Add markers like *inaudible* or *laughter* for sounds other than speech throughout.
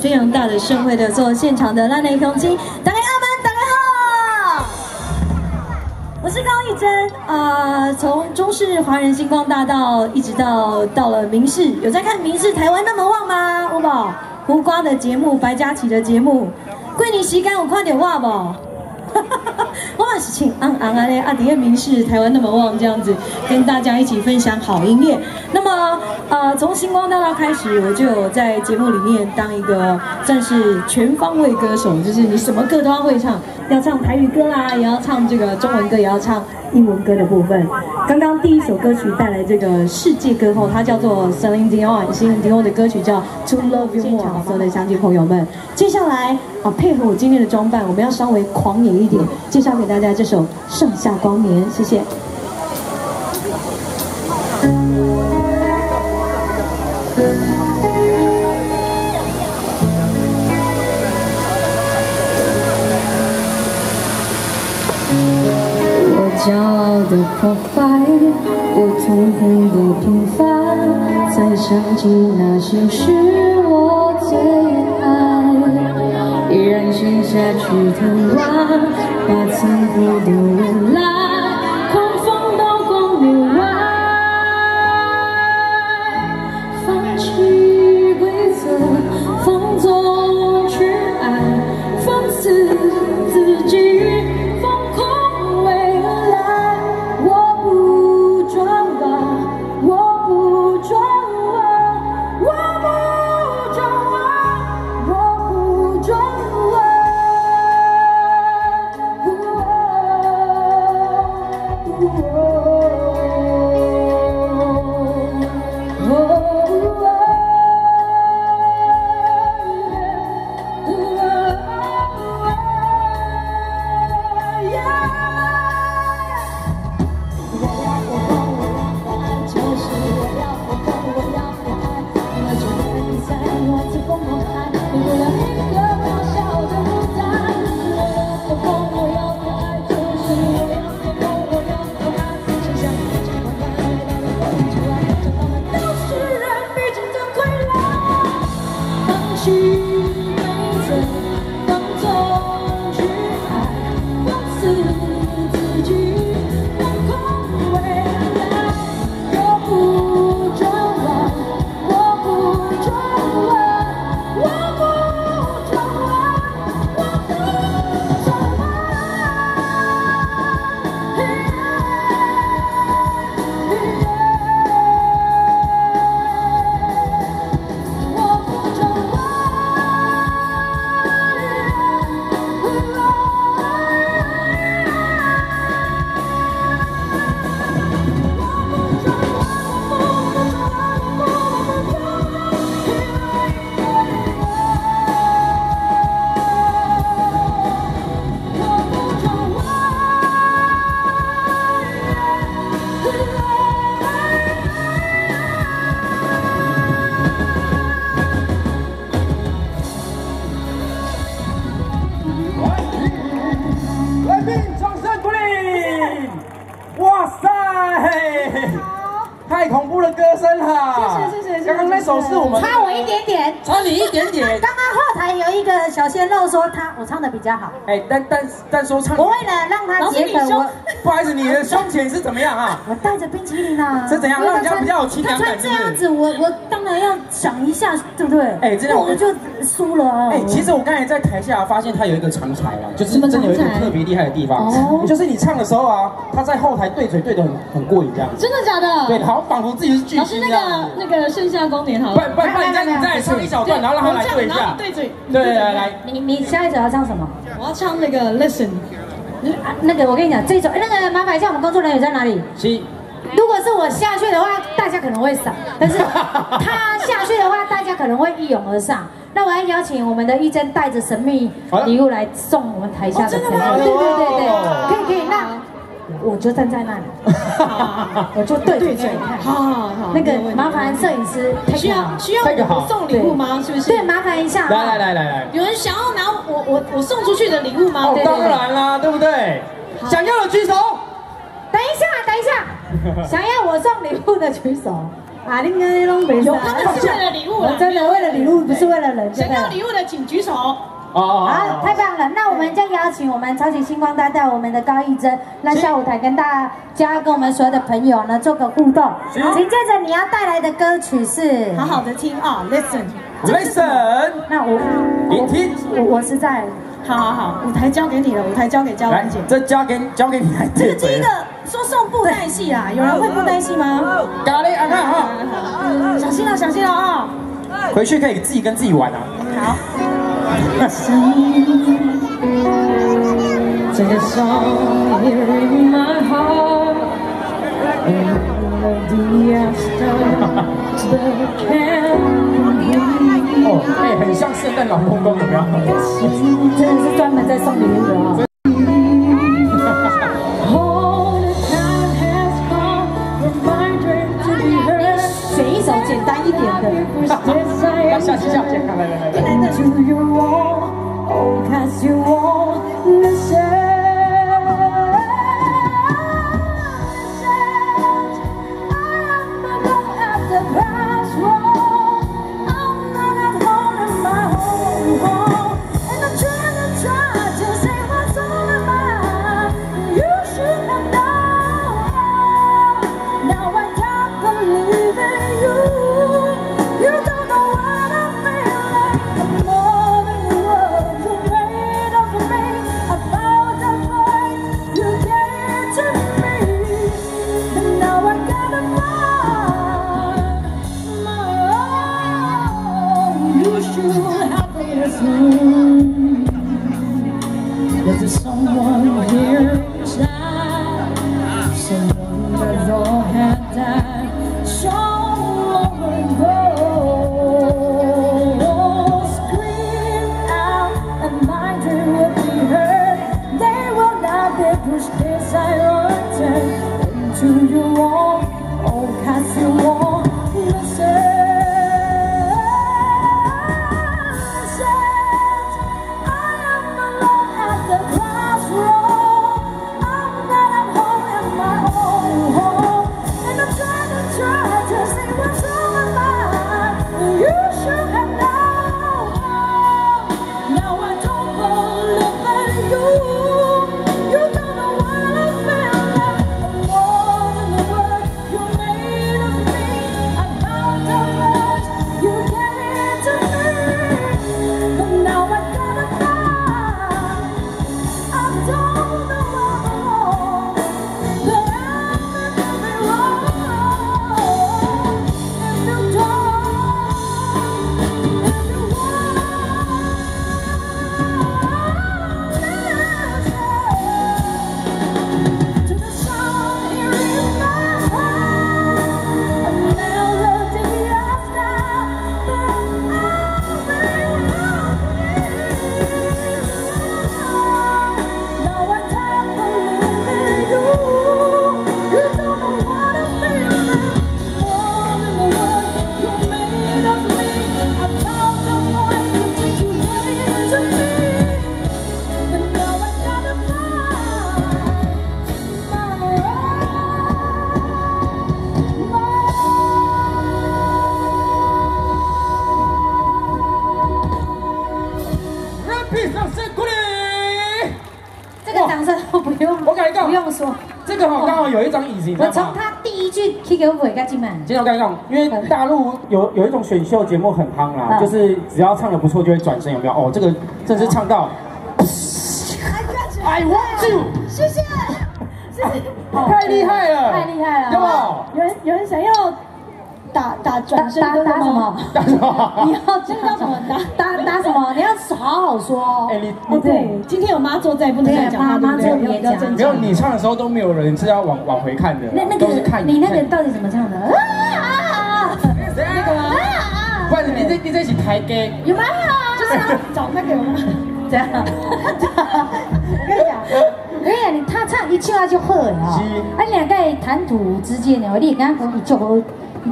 非常大的盛会的做现场的拉内雄金，打开阿门，打开好，我是高一真啊，从中式华人星光大道一直到到了明视，有在看明视台湾那么旺吗？吴宝胡瓜的节目，白嘉琪的节目，桂林洗干我快点话不？*laughs* 我们是请昂昂啊嘞阿迪耶明是台湾那么旺这样子，跟大家一起分享好音乐。那么。呃，从星光大道开始，我就在节目里面当一个算是全方位歌手，就是你什么歌都要会唱，要唱台语歌啦，也要唱这个中文歌，也要唱英文歌的部分。刚刚第一首歌曲带来这个世界歌后，它叫做 Celine Dion，Celine Dion 的歌曲叫 To Love You More。所有的乡亲朋友们，接下来啊，配合我今天的装扮，我们要稍微狂野一点，介绍给大家这首《盛夏光年》，谢谢。我骄傲的破坏，我痛恨的平凡，才想起那些是我最，然陷下去贪婪，把残酷的未。来谢谢谢谢谢谢刚刚那首是我们差我一点点。差你一点点。刚刚后台有一个小鲜肉说他我唱的比较好，哎，但但但说唱，我为了让他解粉，我不好意思，你的胸前是怎么样啊？我带着冰淇淋啊。是怎样？让人家比较有清凉感。这样子，我我当然要想一下，对不对？哎，这样我就输了啊。哎，其实我刚才在台下发现他有一个长才啊，就是真的有一个特别厉害的地方，就是你唱的时候啊，他在后台对嘴对的很很过瘾，这样。真的假的？对，好，仿佛自己是巨。老师，那个那个盛夏光年，好，不不不，你再你再唱一小段，然后让他来对一下，对嘴，对，来来，你你下一首要唱什么？我要唱那个 Listen，那个我跟你讲，这种，那个麻烦一下，我们工作人员在哪里？是。如果是我下去的话，大家可能会傻；*laughs* 但是他下去的话，大家可能会一拥而上。那我要邀请我们的玉珍带着神秘礼物来送我们台下的朋友。对对对对，可以可以，那。我就站在那里，我就对着你看。好好好，那个麻烦摄影师，需要需要我送礼物吗？是不是？对，麻烦一下。来来来来来，有人想要拿我我我送出去的礼物吗？哦，当然啦，对不对？想要的举手。等一下，等一下，*laughs* 想要我送礼物的举手。啊，你们拢没有，他们是为了礼物我真的为了礼物，不是为了人。想要礼物的请举手。好，太棒了！那我们将邀请我们超级星光大道我们的高一珍来下舞台，跟大家跟我们所有的朋友呢做个互动。紧接着你要带来的歌曲是好好的听啊，Listen，Listen。那我你听，我我是在，好好好，舞台交给你了，舞台交给嘉文姐，这交给交给你来。这个第一个说送布袋戏啦，*laughs* 有人会布袋戏吗？咖喱啊，看哈，小心了，小心了啊！回去可以自己跟自己玩啊。好。*laughs* 哦，哎，很像圣诞老公公，怎么样？真的是专门在送礼物的。*laughs* 啊。简单一点的，*laughs* 下去下去，来来来来。someone here inside, someone that all 一句 kick 我给进满。今天我跟你讲，因为大陆有有一种选秀节目很夯啦，嗯。就是只要唱的不错就会转身，有没有？哦，这个真是唱到 I want you，谢谢，谢谢，太厉害了，太厉害了，有没有？有人有人想要打打转身歌打什么？*laughs* *laughs* 打什么？你要这个叫什么？打打打什么？你要好好说哦。哎，你哦，对，今天有妈坐在，不能再讲话，妈妈坐也讲没有。你唱的时候都没有人是要往往回看的，那那都是看个你那个看到底怎么唱的？啊啊啊！那个吗？不然你这你这是台歌，有吗？就是要找那个有吗？*laughs* 这样。我跟你讲，我跟你讲，你他唱一唱就好了啊！啊，你两个谈吐之间呢，你刚刚讲你足好，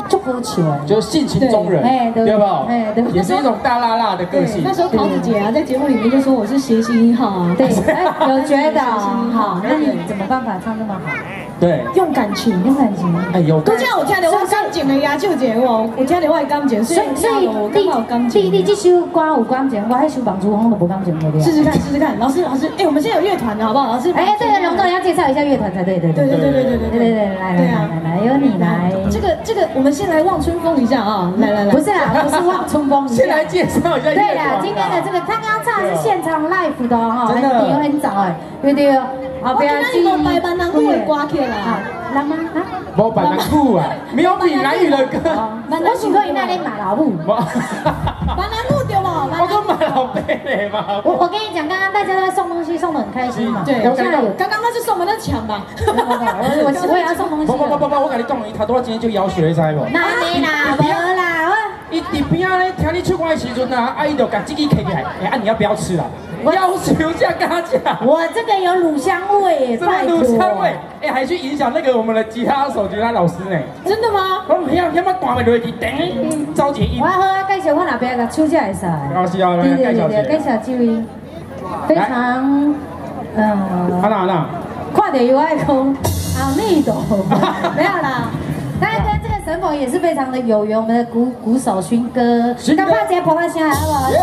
足好笑的。就是性情中人，哎对对吧？哎对也是一种大辣辣的个性。那时候桃子姐啊，在节目里面就说我是谐星一号啊，对，*laughs* 哎，有觉得 *laughs* 是好，那你怎么办法唱这么好？对，用感情。用感情。哎有都这样，我听到我刚剪的牙就剪我，我听到我刚剪，所以所以所以我刚好刚剪。你你这首歌有感情，我还首房租风都不感情，对不对？试试看，试试看。老师，老师，哎，我们现在有乐团的好不好？老师，哎，对了，龙总要介绍一下乐团才对，对对对对对对对对对对，来来来来来，由你来。这个这个，我们先来望春风一下啊！来来来，不是啦，不是望春风。*laughs* 先来介绍一下乐团。对啦，今天的这个他刚刚唱的是现场 live 的哈，很有很早哎，对对哦。好，我今天有白班南部的歌曲啦，来吗？啊？没版南固啊，没有闽南语的歌。我许过你那里马老母。白南部对吗？我跟马老伯嘞嘛。我我跟你讲，刚刚大家都在送东西，送的很开心嘛。对，我现在有。刚刚那是送我们的抢吧？我我我也要送东西。不不不不不，我跟你讲，他多今天就要学知无？那没啦，没啦，伊伫边仔咧听你唱歌的时阵啊，阿姨就把自己摕起来，哎啊你要不要吃啊？要求价跟他讲。我这个有乳香味，真的乳香味，哎，还去影响那个我们的吉他手、吉他老师呢。真的吗？我们要要么大袂落去，噔，着急音我。好啊，介绍我那边的出价会使。要是啊对对来介绍对对，介绍这位非常嗯，好啦好啦，快点有爱空，好密斗，*laughs* 没有啦。当也是非常的有缘，我们的鼓鼓手勋哥，勋哥赶快直接捧他下来好不好？耶，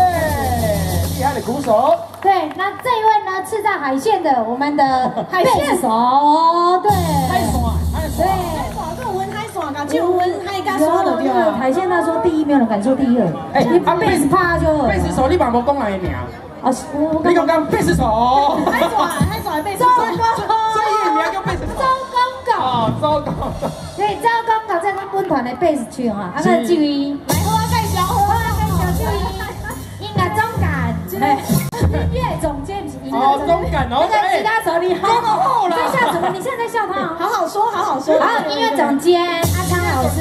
厉害的鼓手。对，那这一位呢，吃炸海鲜的，我们的海鲜手，对，太爽，太对爽。。哇，这文海爽啊，就文海干爽的对啊。海鲜他说第一，没有人敢说第二。哎你啊贝斯怕就贝斯手你把无讲来的名，啊，我你讲讲贝斯手。*laughs* *laughs* 海爽，海爽被周公所以你要叫贝斯手。周公公，哦，糟糕。对，周公公在阮本团的贝斯手哈，啊个这位，来喝啊，盖小喝我啊，跟小这位音乐总监，哎，音乐总监不是音乐哦总监哦那个吉他手你好，这么厚啦在笑什么？你现在在笑他啊？好好说，好好说。还有音乐总监阿昌老师。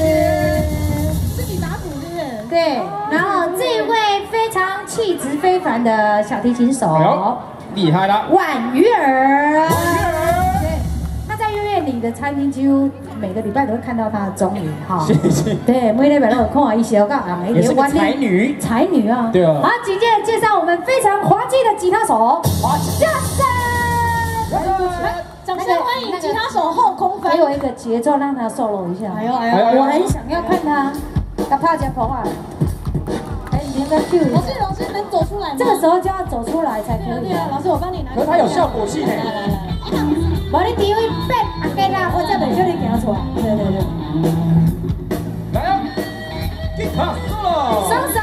自己打鼓是不是？对，然后这一位非常气质非凡的小提琴手厉害了。婉鱼儿。对，他在月月里的餐厅几乎每个礼拜都会看到她的踪影哈。是是。对，每礼拜都有看到一些，我告诉你，也是个才女。才女啊。对啊好，紧接着介绍我们非常滑稽的吉他手滑嘉森。掌声欢迎吉他手后空翻给。我一个节奏，让他 solo 一下。哎呦哎哎呦呦！我很想要看他，他怕加跑啊。哎，你要不要 cue 一下？老师，老师能走出来吗？这个时候就要走出来才可以对啊对啊，。老师我帮你拿。可是它有效果器呢。来来来，无你第一位变阿给啦，我才袂叫你行出来。对对对，来啊，吉他 solo。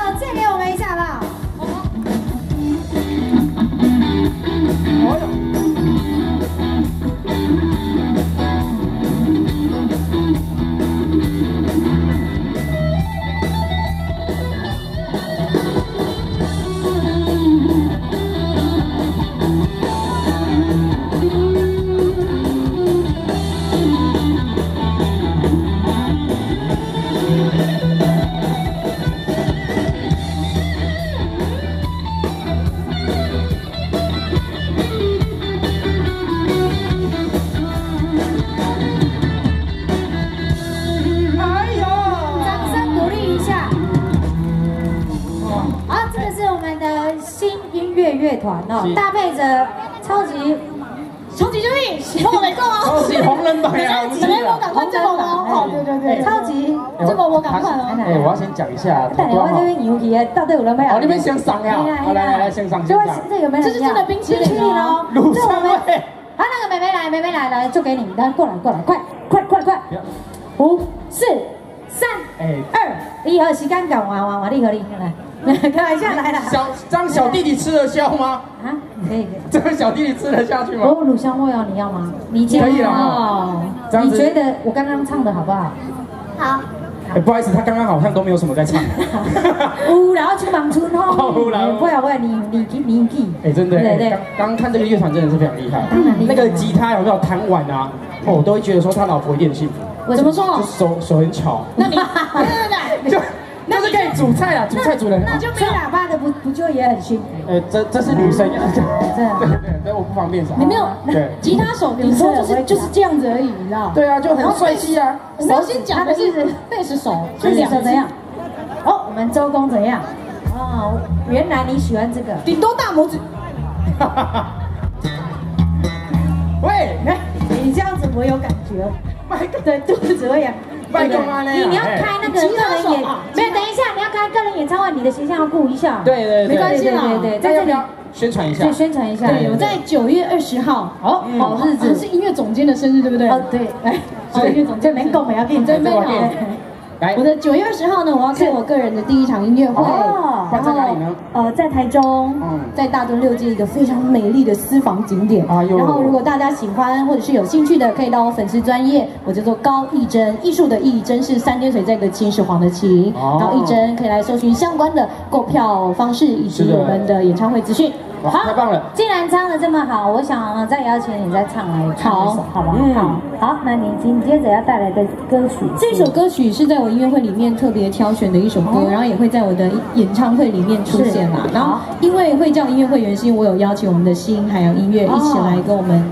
团哦，搭配着超级超级救命，帮我来过超哦。级红人版呀，我们本来我赶快这个哦，哦对对对，超级。这个我赶快哦。哎，我要先讲一下，等下我这边牛皮到底有人没有？哦，你们先上呀，好来来来，先上这位先上。这有没有？这是真的冰淇淋哦这我们香味，来，妹妹来来，就给你，来过来过来，快快快快，五四三二一，二，时间赶完完完，你和你来。*laughs* 开玩笑来了，小张小弟弟吃得消吗？啊，可以可以。这个小弟弟吃得下去吗？哦，乳香味哦，你要吗？你可以了哦。你觉得我刚刚唱的好不好？好。哎，不好意思，他刚刚好像都没有什么在唱。乌然后去忙春哦。*laughs* 乌然。不要不要，你你你你。哎，真的。对对。刚刚看这个乐团真的是非常厉害。那个吉他有没有弹完啊？哦，我都会觉得说他老婆一定很幸福。我怎么说？就手手很巧。那你。对 *laughs* 煮菜啊，煮菜煮人。那就吹喇叭的不不就也很辛苦？呃，这这是女生 *laughs* 呀，对对对，所以我不方便说。你没有，对，吉他手你说就是就是这样子而已，你知道？对啊，就很帅气啊。我们先讲的是贝斯手，贝斯手怎样？哦，我们周公怎样？哦，原来你喜欢这个，顶多大拇指。*laughs* 喂，来，你这样子我有感觉，对，肚子会痒。你你要开那个个人演，没有，等一下你要开个人演唱会，你的形象要顾一下。对对对，没关系啦，对对，在这里宣传一下，对，宣传一下。对，我在九月二十号，好，好日子。是音乐总监的生日，对不对？哦，对，*laughs* 来，音乐总监。能够，我要给你准 *laughs* 我的九月二十号呢，我要开我个人的第一场音乐会，然后呃在台中，在大墩六街一个非常美丽的私房景点。然后如果大家喜欢或者是有兴趣的，可以到我粉丝专业，我叫做高艺珍，艺术的艺珍是三点水在一个秦始皇的秦，高艺珍可以来搜寻相关的购票方式以及我们的演唱会资讯。好，太棒了！既然唱的这么好，我想再邀请你再唱来唱一首，好吧？好，好，那你紧接着要带来的歌曲，这首歌曲是在我音乐会里面特别挑选的一首歌，然后也会在我的演唱会里面出现啦。然后因为会叫音乐会员，是因我有邀请我们的新海洋音乐一起来跟我们。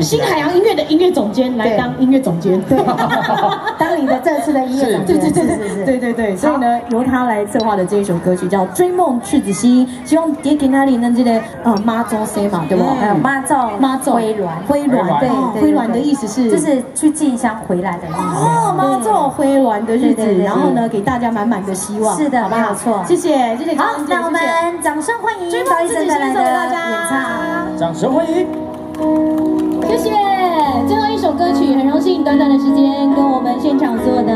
新海洋音乐的音乐总监来当音乐总监，对，*laughs* 当你的这次的音乐总监，对对对对对对对，所以呢，由他来策划的这一首歌曲叫《追梦赤子心》，希望爹给那里呢这个呃妈祖 C 嘛，对不？还有妈祖妈祖。灰鸾。灰鸾，对，灰鸾的意思是？就是去进香回来的意思。哦，妈祖灰鸾的日子，然后呢，给大家满满的希望，是的，没有错。谢谢谢谢。好，那我们掌声欢迎高医生带来的演唱，掌声欢迎。谢谢，最后一首歌曲，很荣幸短短的时间跟我们现场所有的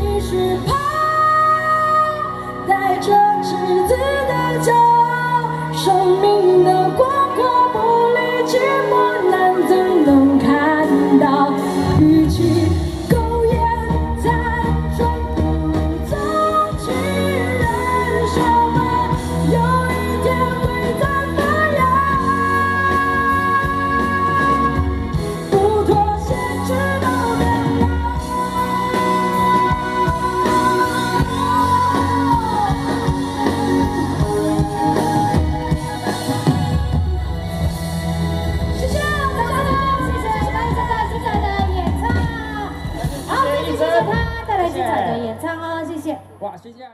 继续跑带着赤子直接，